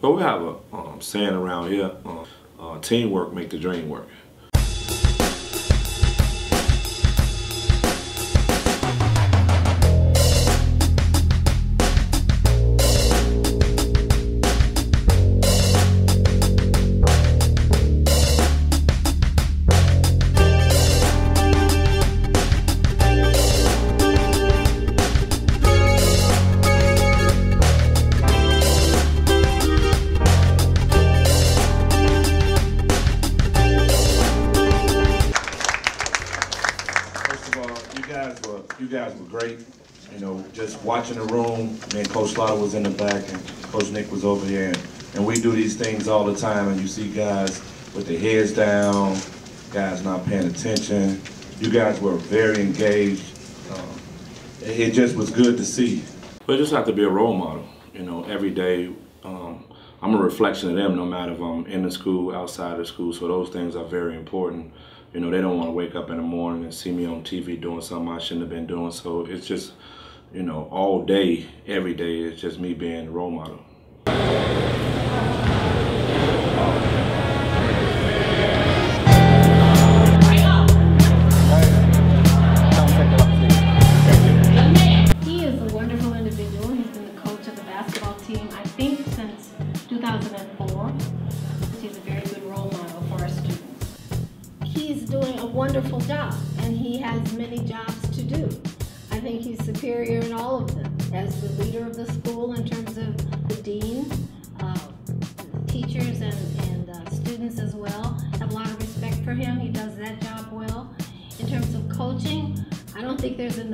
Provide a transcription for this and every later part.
Well, we have a um, saying around here, uh, uh, teamwork make the dream work. Watching the room. Me and Coach Slaughter was in the back, and Coach Nick was over here, and, we do these things all the time. And you see guys with their heads down, guys not paying attention. You guys were very engaged. Um, it, it just was good to see. But just have to be a role model. You know, every day. Um, I'm a reflection of them, no matter if I'm in the school, outside of school. So those things are very important. You know, they don't want to wake up in the morning and see me on TV doing something I shouldn't have been doing. So it's just, you know, all day, every day, it's just me being a role model.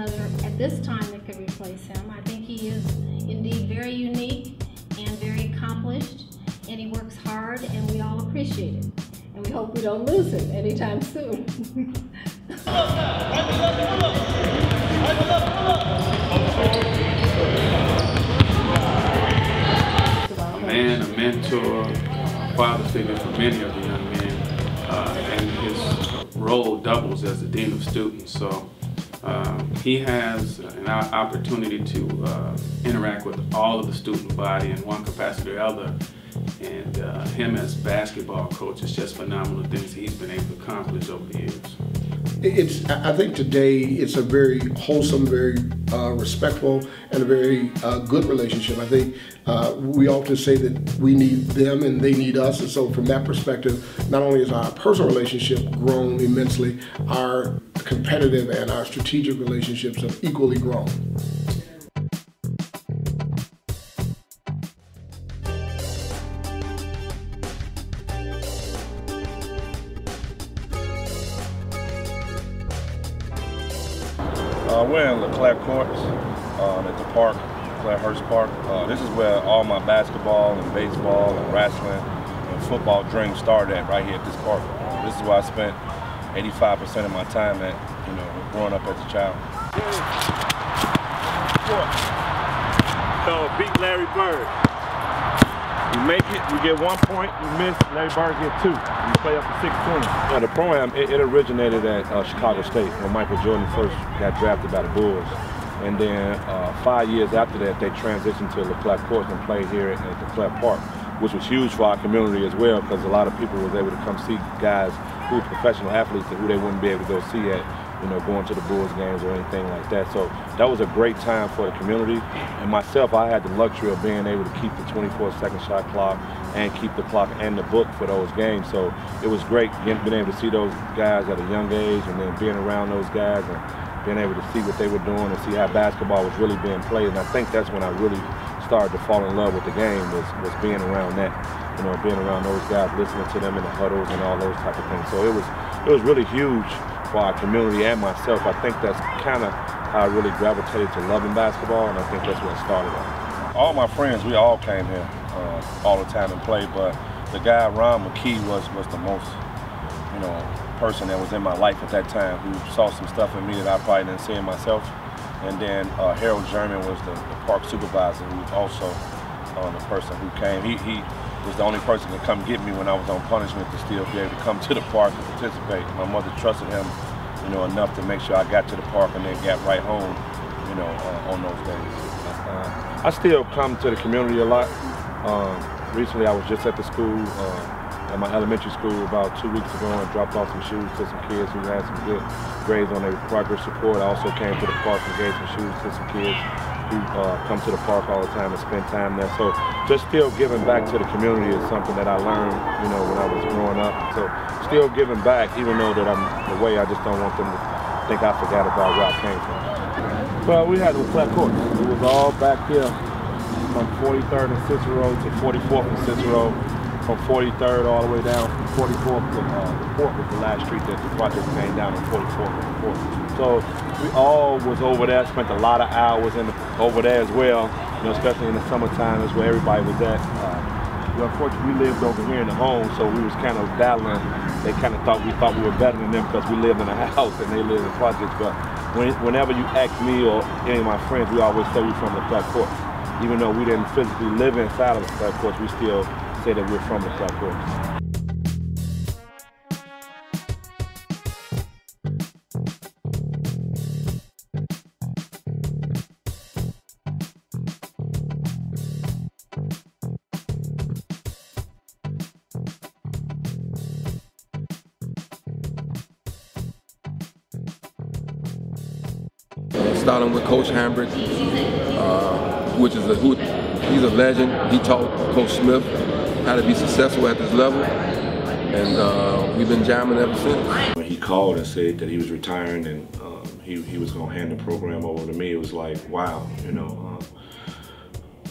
Another at this time that could replace him. I think he is indeed very unique and very accomplished, and he works hard, and we all appreciate it. And we hope we don't lose him anytime soon. a man, a mentor, father figure for many of the young men, uh, and his role doubles as the dean of students. So um, he has an opportunity to uh, interact with all of the student body in one capacity or other. And uh, him as basketball coach is just phenomenal things he's been able to accomplish over the years. It's. I think today it's a very wholesome, very uh, respectful, and a very uh, good relationship. I think uh, we often say that we need them and they need us, and so from that perspective, not only is our personal relationship grown immensely, our competitive and our strategic relationships have equally grown. Uh, we're in LeClaire Courts um, at the park, Hearst Park. Uh, this is where all my basketball and baseball and wrestling and football dreams started at, right here at this park. This is where I spent 85% of my time at, you know, growing up as a child. So beat Larry Bird. You make it, you get one point. You miss, Larry Bird get two. You play up to 16. Yeah, the program, it, it originated at uh, Chicago State when Michael Jordan first got drafted by the Bulls. And then uh, five years after that, they transitioned to LeClaire Courts and played here at, at LeClaire Park, which was huge for our community as well because a lot of people was able to come see guys who were professional athletes who they wouldn't be able to go see at, you know, going to the Bulls games or anything like that. So that was a great time for the community. And myself, I had the luxury of being able to keep the 24-second shot clock and keep the clock and the book for those games. So it was great being able to see those guys at a young age and then being around those guys and being able to see what they were doing and see how basketball was really being played. And I think that's when I really started to fall in love with the game was, was being around that, you know, being around those guys, listening to them in the huddles and all those type of things. So it was it was really huge for our community and myself. I think that's kind of how I really gravitated to loving basketball, and I think that's where it started at. All my friends, we all came here uh, all the time and played, but the guy Ron McKee was was the most, you know, person that was in my life at that time who saw some stuff in me that I probably didn't see in myself. And then uh, Harold German was the, the park supervisor who was also uh, the person who came. He, he was the only person to come get me when I was on punishment to still be able to come to the park and participate. My mother trusted him, you know, enough to make sure I got to the park and then got right home, you know, uh, on those days. Uh, I still come to the community a lot. Um, recently I was just at the school, uh, at my elementary school about two weeks ago and dropped off some shoes to some kids who had some good grades on their progress report. I also came to the park and gave some shoes to some kids who uh, come to the park all the time and spend time there. So just still giving back to the community is something that I learned, you know, when I was growing up. So still giving back, even though that I'm away, I just don't want them to think I forgot about where I came from. Well, we had the flat court. It was all back here from 43rd and Cicero to 44th and Cicero, from 43rd all the way down from 44th to uh, 4th was the last street that the project came down on 44th and 4th. So we all was over there, spent a lot of hours in the, over there as well, you know, especially in the summertime is where everybody was at. Uh, unfortunately, we lived over here in the home, so we was kind of battling. They kind of thought we thought we were better than them because we lived in a house and they lived in projects. But when, whenever you ask me or any of my friends, we always say we're from the Flat Court even though we didn't physically live inside of the flat courts, we still say that we're from the flat courts. Starting with Coach Hambric, uh, which is a who, he's a legend. He taught Coach Smith how to be successful at this level, and uh, we've been jamming ever since. When he called and said that he was retiring and um, he, he was going to hand the program over to me, it was like, wow, you know. Um,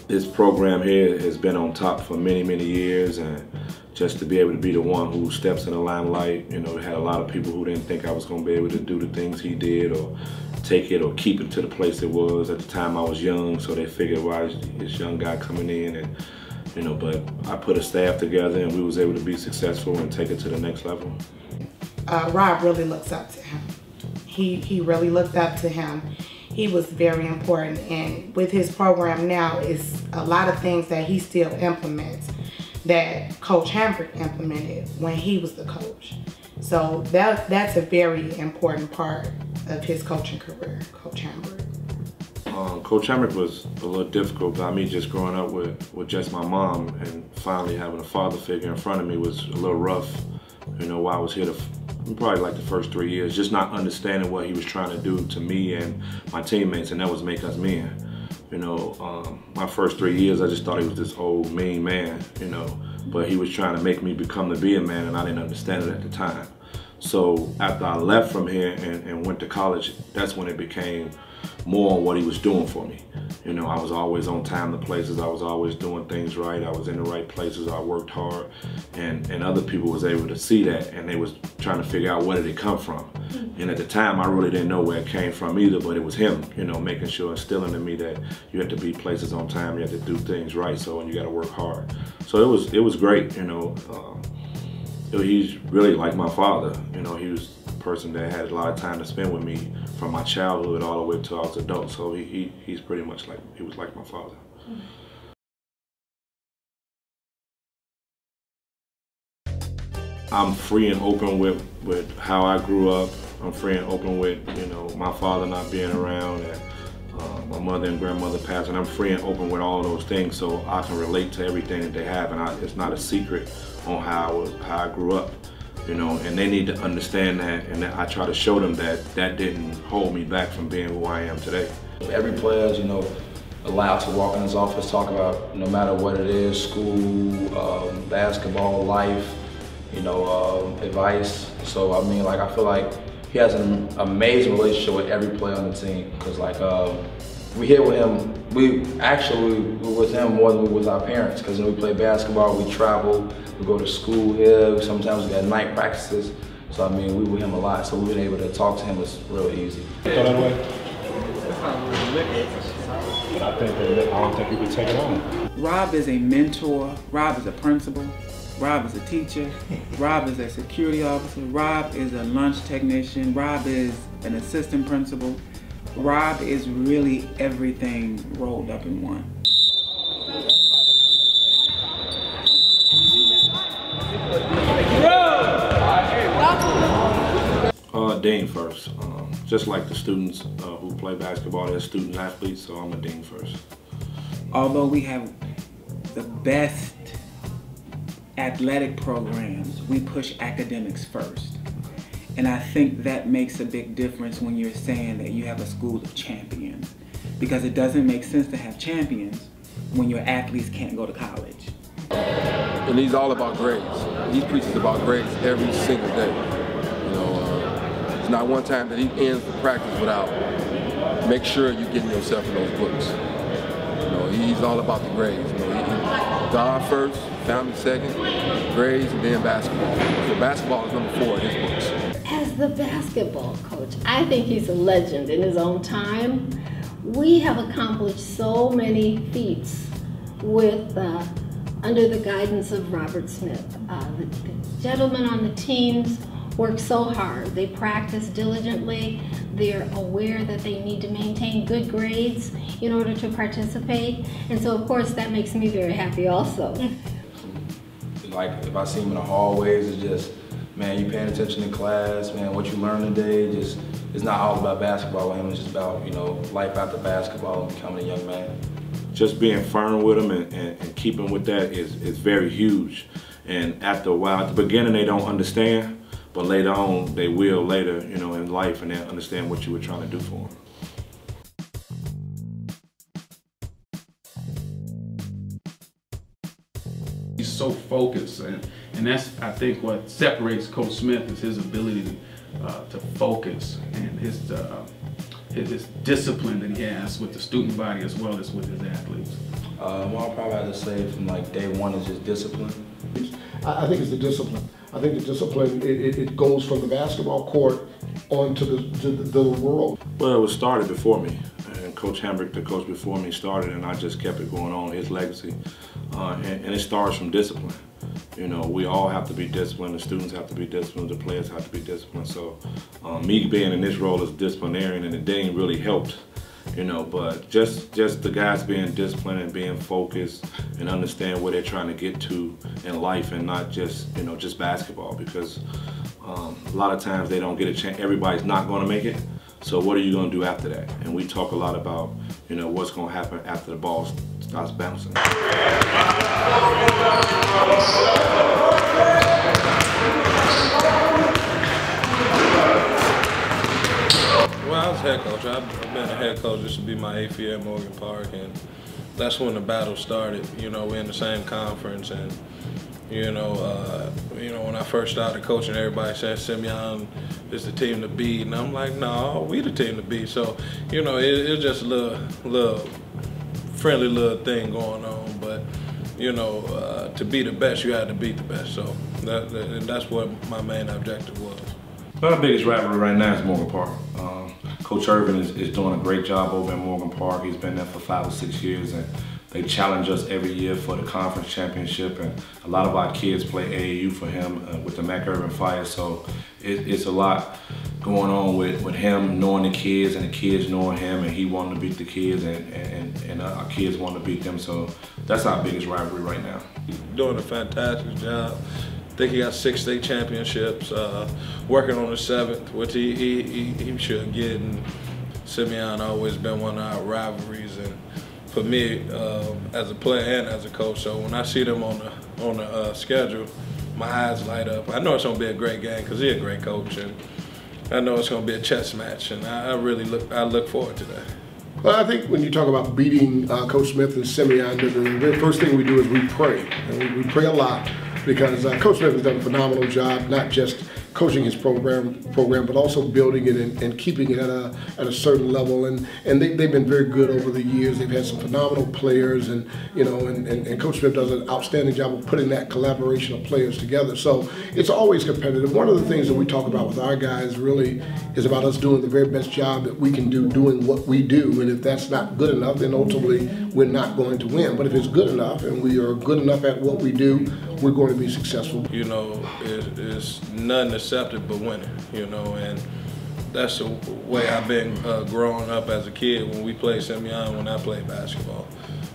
this program here has been on top for many, many years, and just to be able to be the one who steps in the limelight, you know, had a lot of people who didn't think I was going to be able to do the things he did or take it or keep it to the place it was. At the time I was young, so they figured, well, this young guy coming in and, you know, but I put a staff together and we was able to be successful and take it to the next level. Uh, Rob really looks up to him. He, he really looked up to him. He was very important and with his program now is a lot of things that he still implements that Coach Hambric implemented when he was the coach. So that that's a very important part of his coaching career, Coach Hambric? Um, Coach Hambric was a little difficult by me just growing up with, with just my mom and finally having a father figure in front of me was a little rough. You know, while I was here to, probably like the first three years, just not understanding what he was trying to do to me and my teammates, and that was make us men. You know, um, my first three years, I just thought he was this old mean man, you know, but he was trying to make me become to be a man, and I didn't understand it at the time. So after I left from here and, and went to college, that's when it became more on what he was doing for me. You know, I was always on time to places. I was always doing things right. I was in the right places. I worked hard, and and other people was able to see that, and they was trying to figure out where did it come from. And at the time, I really didn't know where it came from either, but it was him. You know, making sure instilling in me that you have to be places on time. You have to do things right. So and you got to work hard. So it was it was great. You know. Um, you know, he's really like my father. You know, he was a person that had a lot of time to spend with me from my childhood all the way to I was adult. So he, he he's pretty much like he was like my father. I'm free and open with, with how I grew up. I'm free and open with, you know, my father not being around and uh, my mother and grandmother passed, and I'm free and open with all those things so I can relate to everything that they have and I, it's not a secret on how I, was, how I grew up, you know, and they need to understand that, and I try to show them that that didn't hold me back from being who I am today. Every player is, you know, allowed to walk in his office, talk about no matter what it is, school, um, basketball, life, you know, um, advice. So, I mean, like, I feel like he has an amazing relationship with every player on the team because, like, um, we here with him. We actually we with him more than we with our parents because when we play basketball, we travel, we go to school here. Sometimes we got night practices. So I mean, we were with him a lot. So we've been able to talk to him was real easy. Throw that away. I think that I don't think we could take it on. Rob is a mentor. Rob is a principal. Rob is a teacher. Rob is a security officer. Rob is a lunch technician. Rob is an assistant principal. Rob is really everything rolled up in one. Uh, Dean first. Um, just like the students uh, who play basketball, they're student athletes, so I'm a Dean first. Although we have the best athletic programs, we push academics first. And I think that makes a big difference when you're saying that you have a school of champions. Because it doesn't make sense to have champions when your athletes can't go to college. And he's all about grades. He preaches about grades every single day. You know, uh, there's not one time that he ends the practice without make sure you're getting yourself in those books. You know, he's all about the grades. You know, he, God first, family second, grades, and then basketball. So basketball is number four in his books. As the basketball coach, I think he's a legend in his own time. We have accomplished so many feats with uh, under the guidance of Robert Smith. Uh, the, the gentlemen on the teams work so hard. They practice diligently. They're aware that they need to maintain good grades in order to participate. And so, of course, that makes me very happy also. like, if I see him in the hallways, it's just, man, you paying attention in class, man, what you learn today, just, it's not all about basketball with him, it's just about, you know, life after basketball and becoming a young man. Just being firm with them and, and, and keeping with that is, is very huge. And after a while, at the beginning, they don't understand but later on they will later, you know, in life and they understand what you were trying to do for them. He's so focused, and, and that's, I think, what separates Coach Smith is his ability to, uh, to focus and his, uh, his, his, discipline that he has with the student body as well as with his athletes. Uh, well, I'll probably have to say from like day one is just discipline. I think it's the discipline. I think the discipline, it, it, it goes from the basketball court onto the, to the, the world. Well, it was started before me. And Coach Hambric, the coach before me, started, and I just kept it going on, his legacy. Uh, and, and, it starts from discipline. You know, we all have to be disciplined. The students have to be disciplined. The players have to be disciplined. So, um, me being in this role as disciplinarian, and it didn't really helped you know but just just the guys being disciplined and being focused and understand where they're trying to get to in life and not just you know just basketball because um, a lot of times they don't get a chance everybody's not going to make it. So what are you going to do after that? And we talk a lot about you know what's going to happen after the ball starts bouncing I was head coach. I've, I've been a head coach. This will be my eighth year at Morgan Park, and that's when the battle started. You know, we're in the same conference, and you know, uh, you know, when I first started coaching, everybody said Simeon is the team to beat, and I'm like, no, we the team to beat. So, you know, it, it's just a little, little friendly little thing going on, but you know, uh, to be the best, you had to beat the best. So that, that, and that's what my main objective was. My biggest rivalry right now is Morgan Park. Um, Coach Irvin is, is, doing a great job over in Morgan Park. He's been there for five or six years and they challenge us every year for the conference championship and a lot of our kids play AAU for him uh, with the Mac Irvin Fire. So it, it's a lot going on with, with him knowing the kids and the kids knowing him and he wanting to beat the kids and, and, and our kids want to beat them. So that's our biggest rivalry right now. Doing a fantastic job. I think he got six state championships, uh, working on the seventh, which he, he, he, he should get. And Simeon always been one of our rivalries. And for me, uh, as a player and as a coach, so when I see them on the, on the uh, schedule, my eyes light up. I know it's going to be a great game because he's a great coach. And I know it's going to be a chess match. And I, I really look, I look forward to that. Well, I think when you talk about beating uh, Coach Smith and Simeon, the, the first thing we do is we pray. And we, we pray a lot because uh, Coach Smith has done a phenomenal job, not just coaching his program, program, but also building it and, and, keeping it at a at a certain level. And and they, they've been very good over the years. They've had some phenomenal players, and you know, and, and, and Coach Smith does an outstanding job of putting that collaboration of players together. So it's always competitive. One of the things that we talk about with our guys really is about us doing the very best job that we can do doing what we do. And if that's not good enough, then ultimately we're not going to win. But if it's good enough and we are good enough at what we do, we're going to be successful. You know, it, it's nothing accepted but winning, you know, and that's the way I've been uh, growing up as a kid when we played Simeon, when I played basketball.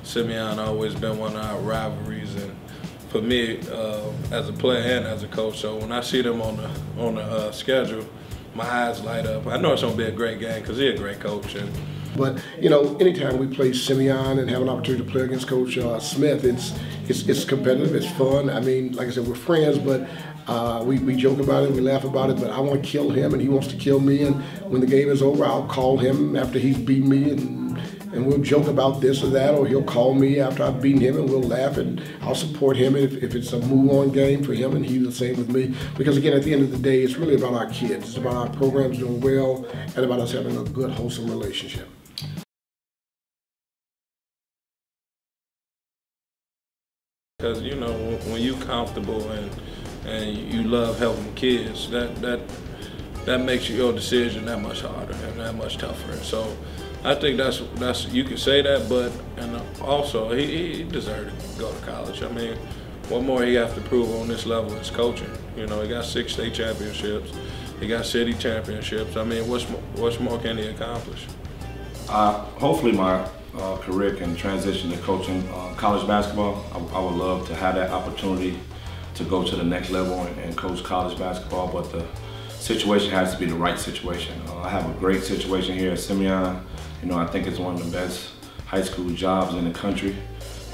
Simeon always been one of our rivalries and for me uh, as a player and as a coach. So when I see them on the on the uh, schedule, my eyes light up. I know it's gonna be a great game because he's a great coach and But you know, anytime we play Simeon and have an opportunity to play against Coach uh, Smith, it's, it's it's competitive, it's fun. I mean, like I said, we're friends, but uh, we, we joke about it, we laugh about it, but I want to kill him and he wants to kill me. And when the game is over, I'll call him after he's beaten me and and we'll joke about this or that, or he'll call me after I've beaten him and we'll laugh and I'll support him if, if it's a move on game for him and he's the same with me. Because again, at the end of the day, it's really about our kids. It's about our programs doing well and about us having a good, wholesome relationship. Because you know when you comfortable and and you love helping kids, that that that makes your decision that much harder and that much tougher. And so I think that's that's you can say that, but and also he, he deserved to go to college. I mean, what more he have to prove on this level is coaching. You know, he got six state championships, he got city championships. I mean, what's more, what's more can he accomplish? Uh, hopefully, my uh, career can transition to coaching uh, college basketball. I, I, would love to have that opportunity to go to the next level and, and coach college basketball, but the situation has to be the right situation. Uh, I have a great situation here at Simeon. You know, I think it's one of the best high school jobs in the country.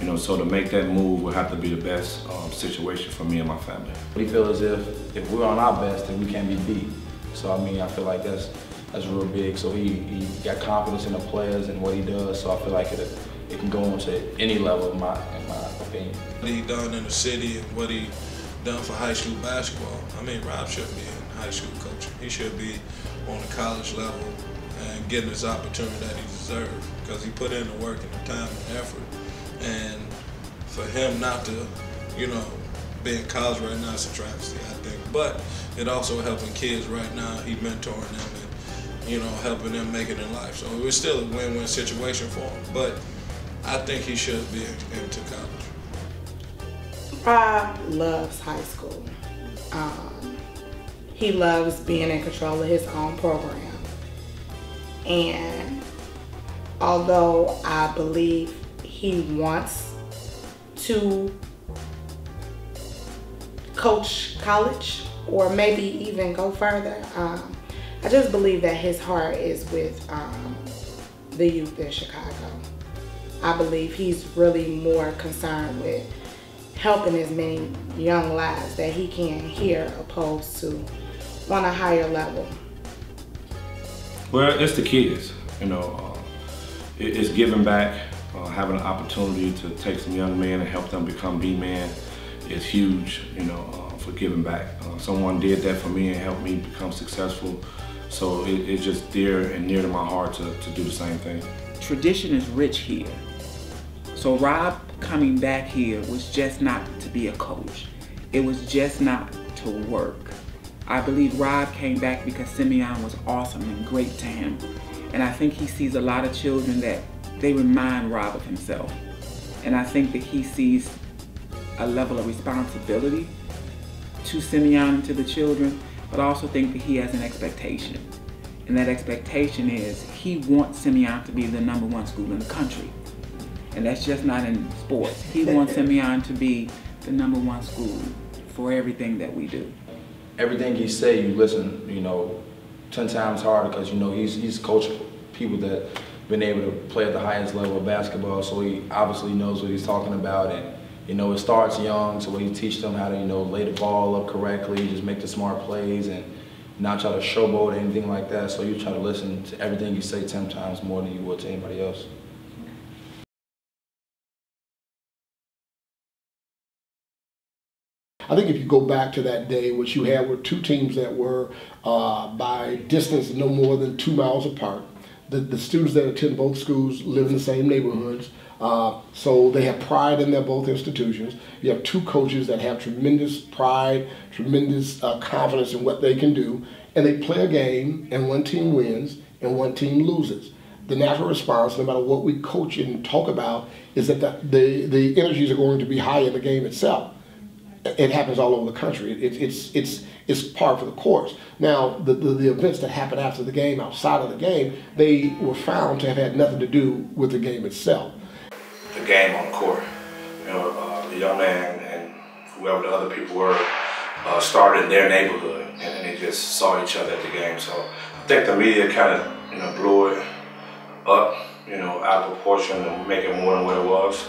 You know, so to make that move would have to be the best um, situation for me and my family. We feel as if if we're on our best, then we can't be beat. So I mean, I feel like that's that's real big. So he, he got confidence in the players and what he does. So I feel like it it can go on to any level in my in my opinion. What he done in the city and what he done for high school basketball. I mean, Rob should be in high school coaching. He should be on the college level and getting his opportunity that he deserves because he put in the work and the time and effort. And for him not to, you know, be in college right now is a travesty, I think. But it also helping kids right now. He mentoring them you know, helping them make it in life. So it's still a win-win situation for him. But I think he should be into college. Rob loves high school. Um, he loves being in control of his own program. And although I believe he wants to coach college or maybe even go further, um, I just believe that his heart is with um, the youth in Chicago. I believe he's really more concerned with helping as many young lives that he can here opposed to on a higher level. Well, it's the kids, you know. Uh, it's giving back, uh, having an opportunity to take some young men and help them become B-men is huge, you know, uh, for giving back. Uh, someone did that for me and helped me become successful. So it, it's just dear and near to my heart to, to do the same thing. Tradition is rich here. So Rob coming back here was just not to be a coach. It was just not to work. I believe Rob came back because Simeon was awesome and great to him. And I think he sees a lot of children that they remind Rob of himself. And I think that he sees a level of responsibility to Simeon and to the children, but I also think that he has an expectation. And that expectation is he wants Simeon to be the number one school in the country. And that's just not in sports. He wants Simeon to be the number one school for everything that we do everything he say, you listen, you know, 10 times harder because, you know, he's, he's coached people that been able to play at the highest level of basketball, so he obviously knows what he's talking about. And, you know, it starts young, so when you teach them how to, you know, lay the ball up correctly, just make the smart plays and not try to showboat or anything like that. So you try to listen to everything you say 10 times more than you would to anybody else. I think if you go back to that day, what you had were two teams that were uh, by distance no more than two miles apart. The, the students that attend both schools live in the same neighborhoods, uh, so they have pride in their both institutions. You have two coaches that have tremendous pride, tremendous uh, confidence in what they can do, and they play a game, and one team wins and one team loses. The natural response, no matter what we coach and talk about, is that the, the, the energies are going to be high in the game itself it happens all over the country. It, it's it's it's par for the course. Now, the, the, the events that happen after the game, outside of the game, they were found to have had nothing to do with the game itself. The game on court, you know, uh, the young man and whoever the other people were uh, started in their neighborhood, and then they just saw each other at the game. So I think the media kind of you know blew it up, you know, out of proportion and make it more than what it was.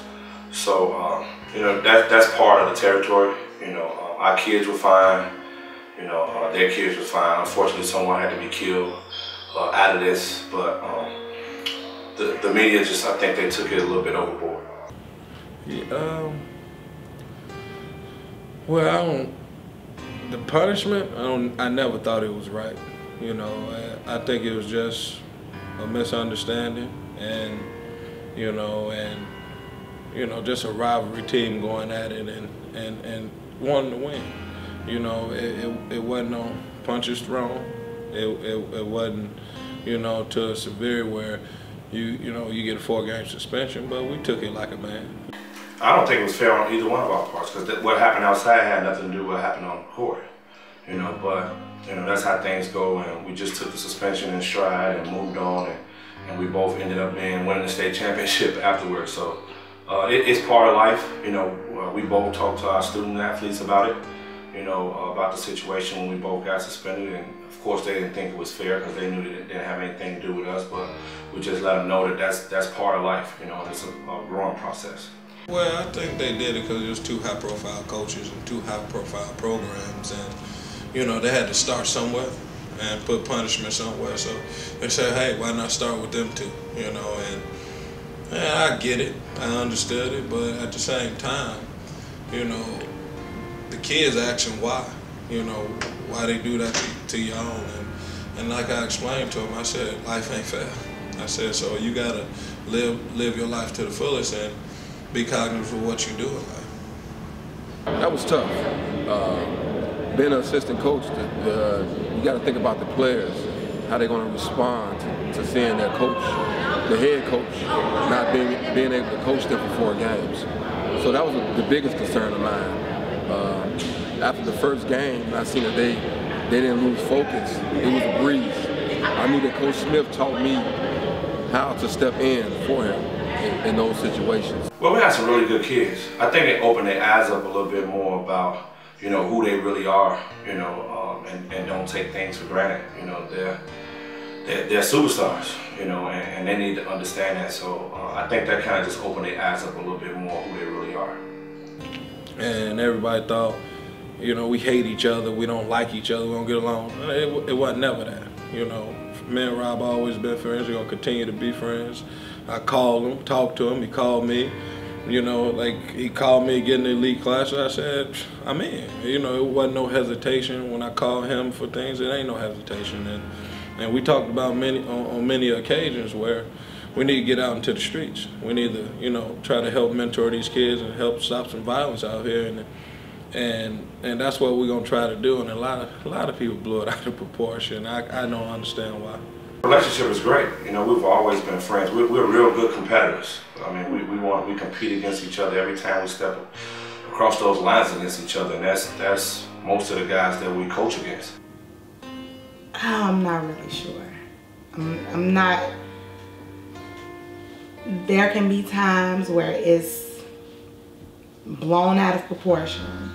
So, um, you know, that, that's part of the territory. You know, um, our kids were fine. You know, uh, their kids were fine. Unfortunately, someone had to be killed uh, out of this, but um, the, the media just, I think they took it a little bit overboard. Yeah, um, well, I don't, the punishment, I don't, I never thought it was right. You know, I, I think it was just a misunderstanding and, you know, and, you know, just a rivalry team going at it and, and, and wanting to win. You know, it, it, it wasn't no punches thrown. It, it, it wasn't, you know, to a severe where you, you know, you get a four game suspension, but we took it like a man. I don't think it was fair on either one of our parts because what happened outside had nothing to do with what happened on court. You know, but you know that's how things go, and we just took the suspension in stride and moved on, and, and we both ended up being winning the state championship afterwards. So uh, it, it's part of life. You know, uh, we both talked to our student athletes about it. You know, uh, about the situation when we both got suspended, and of course they didn't think it was fair because they knew that it didn't have anything to do with us. But we just let them know that that's that's part of life. You know, it's a, a growing process. Well, I think they did it because it was two high-profile coaches and two high-profile programs, and you know they had to start somewhere and put punishment somewhere. So they said, "Hey, why not start with them two? You know, and, and I get it, I understood it, but at the same time, you know, the kids asking why, you know, why they do that to, to own, and and like I explained to them, I said, life ain't fair. I said, so you gotta live live your life to the fullest and be cognizant of what you do in life. That was tough. Uh, being an assistant coach, uh, you got to think about the players, how they're going to respond to, to, seeing their coach, the head coach, not being being able to coach them for four games. So that was the biggest concern of mine. Uh, after the first game, I seen that they they didn't lose focus. It was a breeze. I knew that Coach Smith taught me how to step in for him in, in those situations. Well, we had some really good kids. I think it opened their eyes up a little bit more about, you know, who they really are, you know, um, and, and don't take things for granted. You know, they're, they're, they're superstars, you know, and, and, they need to understand that. So uh, I think that kind of just opened their eyes up a little bit more who they really are. And everybody thought, you know, we hate each other, we don't like each other, we don't get along. It, it wasn't never that, you know. Me and Rob always been friends, we're gonna continue to be friends. I called him, talked to him, he called me. You know, like he called me getting the elite class. I said, I'm in. You know, it wasn't no hesitation when I called him for things. It ain't no hesitation. And and we talked about many on, on many occasions where we need to get out into the streets. We need to, you know, try to help mentor these kids and help stop some violence out here. And and and that's what we're gonna try to do. And a lot of a lot of people blew it out of proportion. I I don't understand why relationship is great. You know, we've always been friends. We're, we're real good competitors. I mean, we, we want we compete against each other every time we step across those lines against each other, and that's that's most of the guys that we coach against. I'm not really sure. I'm, I'm not. There can be times where it's blown out of proportion,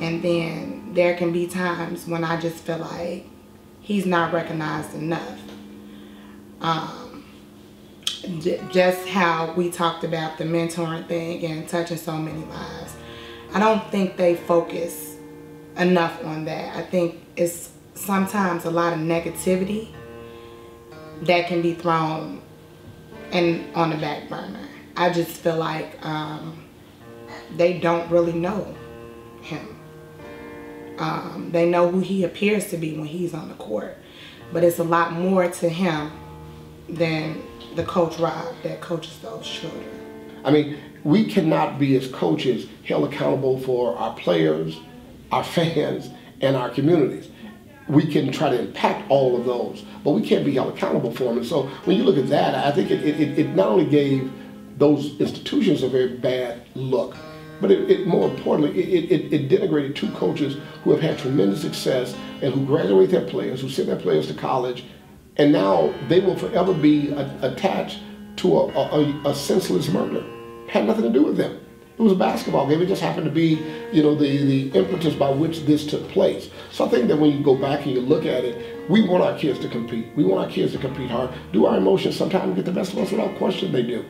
and then there can be times when I just feel like he's not recognized enough um, just how we talked about the mentoring thing and touching so many lives. I don't think they focus enough on that. I think it's sometimes a lot of negativity that can be thrown and on the back burner. I just feel like um, they don't really know him. Um, they know who he appears to be when he's on the court, but it's a lot more to him than the coach Rob that coaches those children. I mean, we cannot be as coaches held accountable for our players, our fans, and our communities. We can try to impact all of those, but we can't be held accountable for them. And so when you look at that, I think it, it, it not only gave those institutions a very bad look, but it, it more importantly, it, it, it, denigrated two coaches who have had tremendous success and who graduate their players, who send their players to college, and now they will forever be a, attached to a, a, a, senseless murder. Had nothing to do with them. It was a basketball game. It just happened to be, you know, the, the impetus by which this took place. So I think that when you go back and you look at it, we want our kids to compete. We want our kids to compete hard. Do our emotions sometimes get the best of us? Without question, they do.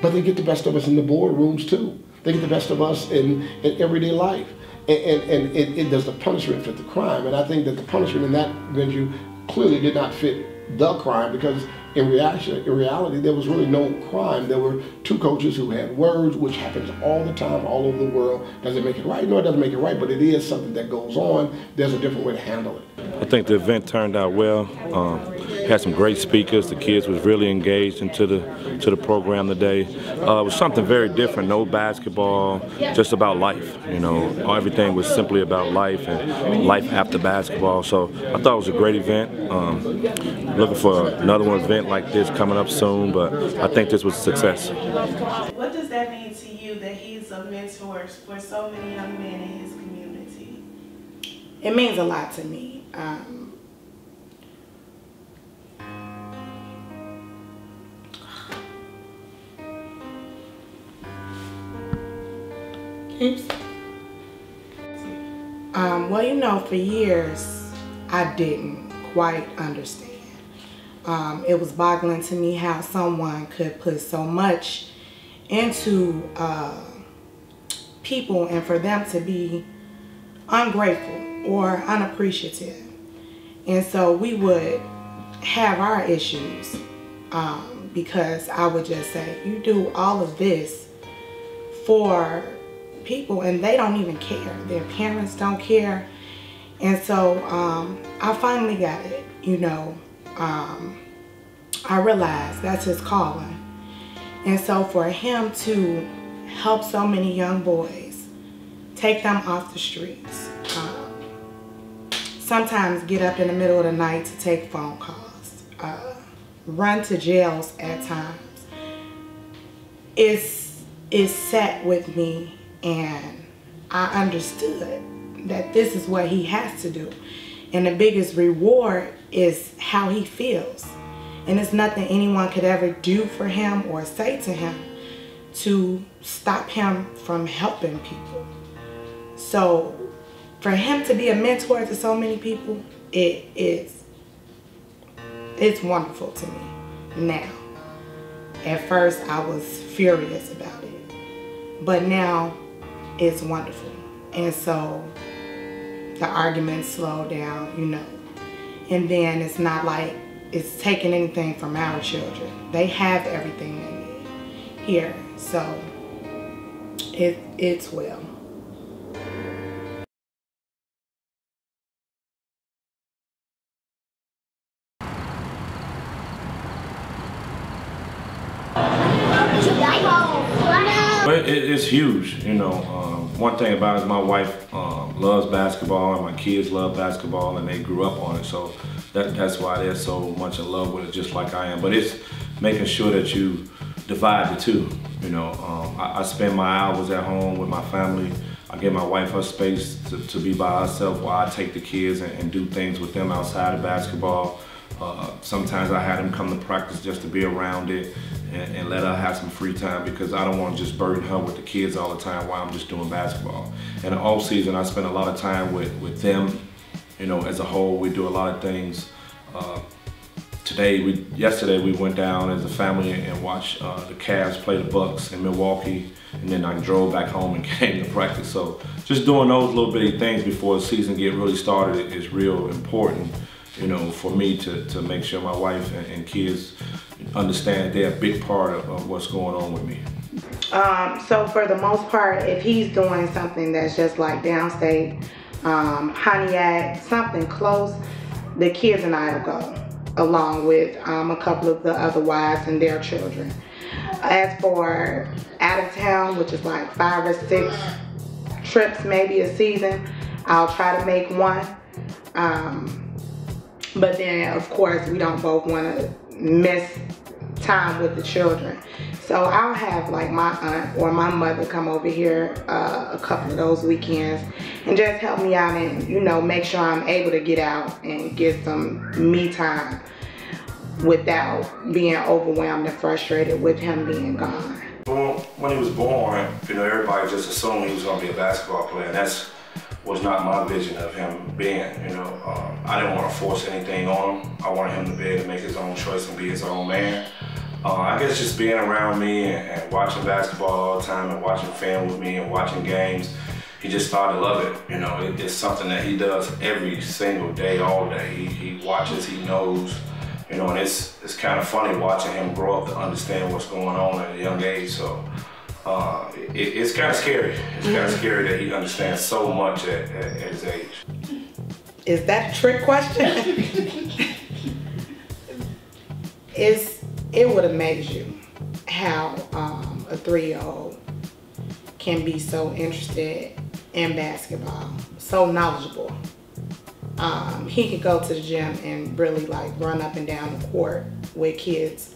But they get the best of us in the boardrooms too. They get the best of us in, in everyday life. And, and, and it, it does the punishment fit the crime. And I think that the punishment in that venue clearly did not fit the crime because in reaction, in reality, there was really no crime. There were two coaches who had words, which happens all the time, all over the world. Does it make it right? No, it doesn't make it right, but it is something that goes on. There's a different way to handle it. I think the event turned out well. Um, had some great speakers. The kids was really engaged into the to the program today. Uh, it was something very different. No basketball, just about life. You know, everything was simply about life and life after basketball. So I thought it was a great event. Um, looking for another one event like this coming up soon, but I think this was a success. What does that mean to you that he's a mentor for so many young men in his community? It means a lot to me. Um, Oops. Um, well, you know, for years, I didn't quite understand. Um, it was boggling to me how someone could put so much into uh, people and for them to be ungrateful or unappreciative. And so we would have our issues um, because I would just say, you do all of this for people and they don't even care. Their parents don't care. And so um, I finally got it, you know. Um, I realized that's his calling. And so for him to help so many young boys, take them off the streets, um, sometimes get up in the middle of the night to take phone calls, uh, run to jails at times, is, is set with me and I understood that this is what he has to do. And the biggest reward is how he feels. And it's nothing anyone could ever do for him or say to him to stop him from helping people. So for him to be a mentor to so many people, it is it's wonderful to me now. At first I was furious about it. But now it's wonderful. And so the arguments slow down, you know. And then it's not like it's taking anything from our children. They have everything they need here. So it, it's well. But it, it's huge, you know. Um, one thing about it is my wife um, loves basketball and my kids love basketball and they grew up on it. So that, that's why they're so much in love with it, just like I am. But it's making sure that you divide the two. You know, um, I, I, spend my hours at home with my family. I give my wife her space to, to be by herself while I take the kids and, and do things with them outside of basketball. Uh, sometimes I had them come to practice just to be around it and, and, let her have some free time because I don't want to just burden her with the kids all the time while I'm just doing basketball. In the off season, I spend a lot of time with, with them. You know, as a whole, we do a lot of things. Uh, today, we yesterday we went down as a family and watched uh, the Cavs play the Bucks in Milwaukee, and then I drove back home and came to practice. So just doing those little bitty things before the season get really started is real important you know, for me to, to make sure my wife and, and kids understand they're a big part of, of what's going on with me. Um, so for the most part, if he's doing something that's just like downstate, um, Pontiac, something close, the kids and I will go along with um, a couple of the other wives and their children. As for out of town, which is like five or six trips maybe a season, I'll try to make one. Um, but then, of course, we don't both want to miss time with the children. So I'll have like my aunt or my mother come over here uh, a couple of those weekends and just help me out and, you know, make sure I'm able to get out and get some me time without being overwhelmed and frustrated with him being gone. Well, when he was born, you know, everybody just assumed he was going to be a basketball player, and that's was not my vision of him being. You know, um, I didn't want to force anything on him. I wanted him to be able to make his own choice and be his own man. Uh, I guess just being around me and, and, watching basketball all the time and watching film with me and watching games, he just started to love it. You know, it, it's something that he does every single day, all day. He, he watches, he knows. You know, and it's it's kind of funny watching him grow up to understand what's going on at a young age. So uh, it, it's kind of scary. It's kind of scary that he understands so much at, at, at his age. Is that a trick question? it's, it would amaze you how um, a three-year-old can be so interested in basketball, so knowledgeable. Um, he could go to the gym and really like run up and down the court with kids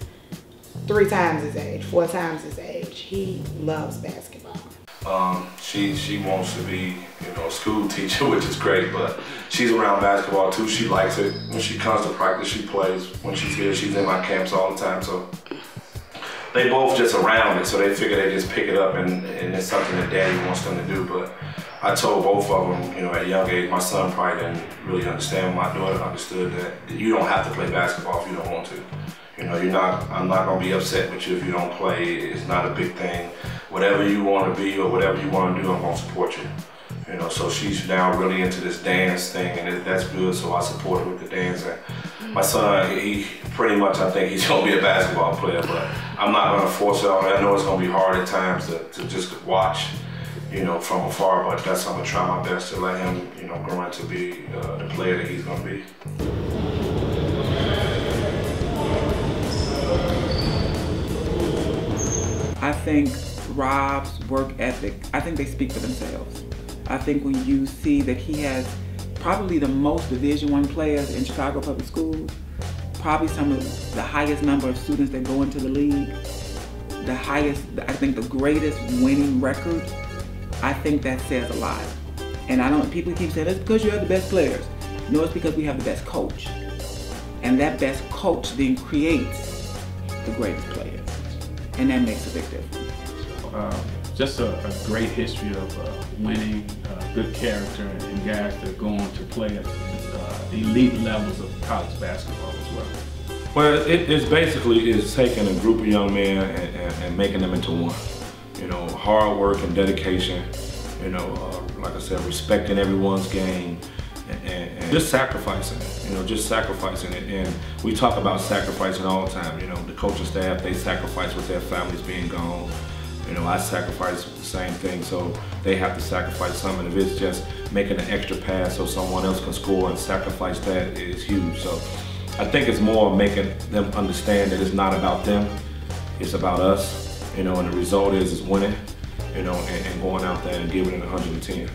three times his age, four times his age. He loves basketball. Um, she she wants to be, you know, a school teacher, which is great, but she's around basketball too. She likes it. When she comes to practice, she plays. When she's here, she's in my camps all the time. So they both just around it, so they figure they just pick it up and, and it's something that daddy wants them to do. But I told both of them, you know, at a young age, my son probably didn't really understand. My daughter understood that you don't have to play basketball if you don't want to. You know, you're not, I'm not gonna be upset with you if you don't play. It's not a big thing. Whatever you wanna be or whatever you wanna do, I'm gonna support you. You know, so she's now really into this dance thing and that's good, so I support her with the dance. My son, he pretty much, I think he's gonna be a basketball player, but I'm not gonna force it I know it's gonna be hard at times to, to just watch, you know, from afar, but that's, I'm gonna try my best to let him, you know, grow into be uh, the player that he's gonna be. I think Rob's work ethic, I think they speak for themselves. I think when you see that he has probably the most Division One players in Chicago Public Schools, probably some of the highest number of students that go into the league, the highest, I think the greatest winning record, I think that says a lot. And I don't, people keep saying, it's because you have the best players. No, it's because we have the best coach. And that best coach then creates the greatest players and that makes a big difference. Uh, just a, a, great history of uh, winning, uh, good character, and guys that are going to play at uh, elite levels of college basketball as well. Well, it, it's basically is taking a group of young men and, and, and, making them into one. You know, hard work and dedication. You know, uh, like I said, respecting everyone's game, and, and, just sacrificing it, you know, just sacrificing it. And we talk about sacrificing all the time. You know, the coaching staff, they sacrifice with their families being gone. You know, I sacrifice the same thing, so they have to sacrifice something. If it's just making an extra pass so someone else can score and sacrifice that is huge. So I think it's more making them understand that it's not about them, it's about us. You know, and the result is is winning. You know, and, and going out there and giving it 110.